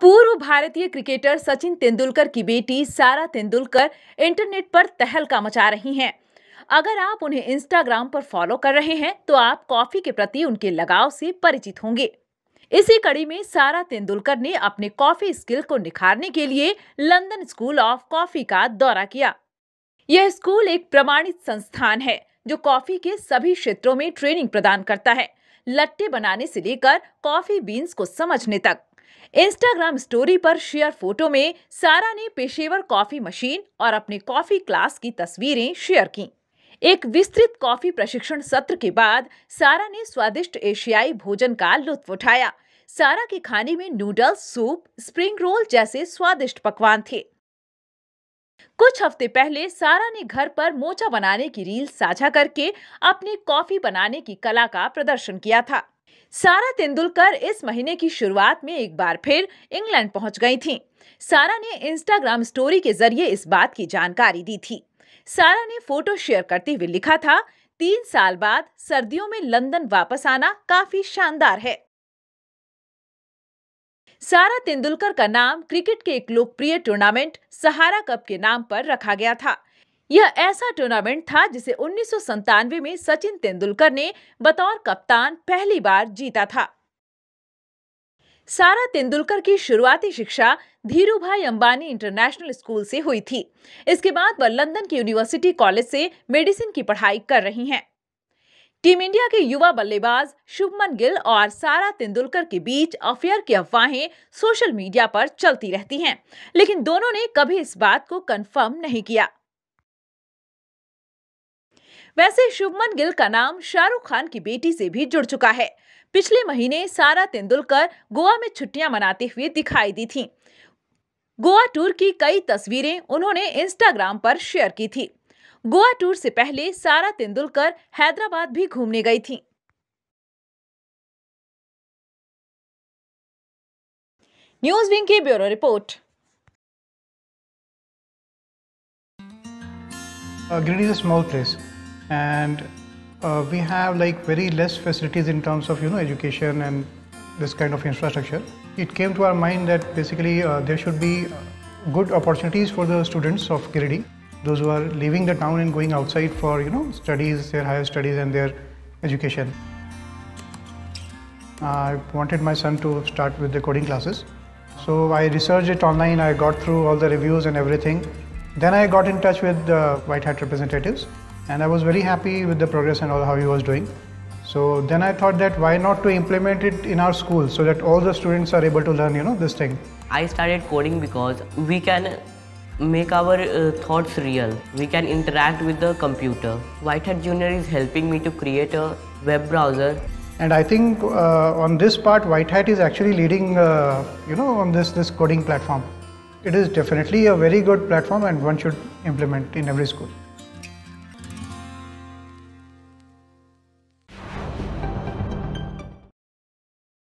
पूर्व भारतीय क्रिकेटर सचिन तेंदुलकर की बेटी सारा तेंदुलकर इंटरनेट पर तहलका मचा रही हैं। अगर आप उन्हें इंस्टाग्राम पर फॉलो कर रहे हैं तो आप कॉफ़ी के प्रति उनके लगाव से परिचित होंगे। इसी कड़ी में सारा तेंदुलकर ने अपने कॉफ़ी स्किल को निखारने के लिए लंदन स्कूल ऑफ़ कॉफ़ी का दौरा किया। यह स्कूल एक प्रमाणित संस्थान है, जो कॉफ़ी के सभी क्षेत्रों में ट्रेनिंग प्रदान करता है, लट्टे बनाने से लेकर कॉफ़ी बीन्स को समझने तक। इंस्टाग्राम स्टोरी पर शेयर फ़ोटो में सारा ने पेशेवर कॉफ़ी मशीन और अपने कॉफ़ी क्लास की तस्वीरें शेयर की। एक विस्तृत कॉफ़ी प्रशिक्षण सत्र के बाद सारा ने स्वादिष्ट एशियाई भोजन का लुत्फ उठाया। सारा के खाने में नूडल्स सूप स्प्रिंग रोल जैसे स्वादिष्ट पकवान थे। कुछ हफ़्ते पहले सारा ने घर पर मोचा बनाने की रील साझा करके अपनी कॉफ़ी बनाने की कला का प्रदर्शन किया था। सारा तेंदुलकर इस महीने की शुरुआत में एक बार फिर इंग्लैंड पहुँच गई थीं। सारा ने इंस्टाग्राम स्टोरी के ज़रिए इस बात की जानकारी दी थी। सारा ने फ़ोटो शेयर करते हुए लिखा था, तीन साल बाद सर्दियों में लंदन वापस आना काफ़ी शानदार है। सारा तेंदुलकर का नाम क्रिकेट के एक लोकप्रिय टूर्नामेंट सहारा कप के नाम पर रखा गया था। यह ऐसा टूर्नामेंट था जिसे उन्नीस में सचिन तेंदुलकर ने बतौर कप्तान पहली बार जीता था। सारा तेंदुलकर की शुरुआती शिक्षा धीरूभाई अंबानी इंटरनेशनल स्कूल से हुई थी। इसके बाद वह लंदन की यूनिवर्सिटी कॉलेज से मेडिसिन की पढ़ाई कर रही हैं। टीम इंडिया के युवा बल्लेबाज शुभमन गिल और सारा तेंदुलकर के बीच अफेयर की अफवाहें सोशल मीडिया पर चलती रहती हैं, लेकिन दोनों ने कभी इस बात को कंफर्म नहीं किया। वैसे शुभमन गिल का नाम शाहरुख खान की बेटी से भी जुड़ चुका है। पिछले महीने सारा तेंदुलकर गोवा में छुट्टियाँ मनाते हुए दिखाई दी थी। गोवा टूर की कई तस्वीरें उन्होंने इंस्टाग्राम पर शेयर की थी। गोवा टूर से पहले सारा तेंदुलकर हैदराबाद भी घूमने गई थी। न्यूज़ विंग की bureau report. Uh, Grid is a small place. And uh, we have like very less facilities in terms of you know education and this kind of infrastructure. It came to our mind that basically uh, there should be good opportunities for the students of Giridi, those who are leaving the town and going outside for you know studies, their higher studies and their education. I wanted my son to start with the coding classes. So I researched it online, I got through all the reviews and everything. Then I got in touch with the White Hat representatives and I was very happy with the progress and all how he was doing. So then I thought that why not to implement it in our school so that all the students are able to learn, you know, this thing. I started coding because we can make our uh, thoughts real. We can interact with the computer. Whitehead Junior is helping me to create a web browser. And I think uh, on this part, White Hat is actually leading, uh, you know, on this, this coding platform. It is definitely a very good platform and one should implement in every school.